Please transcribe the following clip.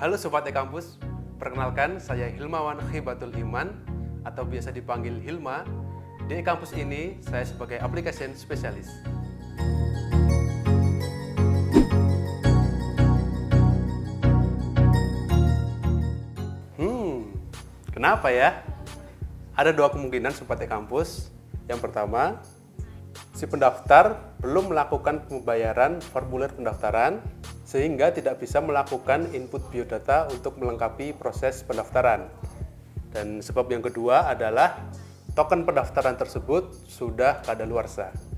Halo Sobat e-Kampus, perkenalkan saya Hilmawan Khibatul Iman atau biasa dipanggil Hilma. Di e-Kampus ini saya sebagai application spesialis. Hmm, kenapa ya? Ada dua kemungkinan Sobat e-Kampus. Yang pertama, si pendaftar belum melakukan pembayaran formulir pendaftaran sehingga tidak bisa melakukan input biodata untuk melengkapi proses pendaftaran. Dan sebab yang kedua adalah token pendaftaran tersebut sudah kadaluarsa.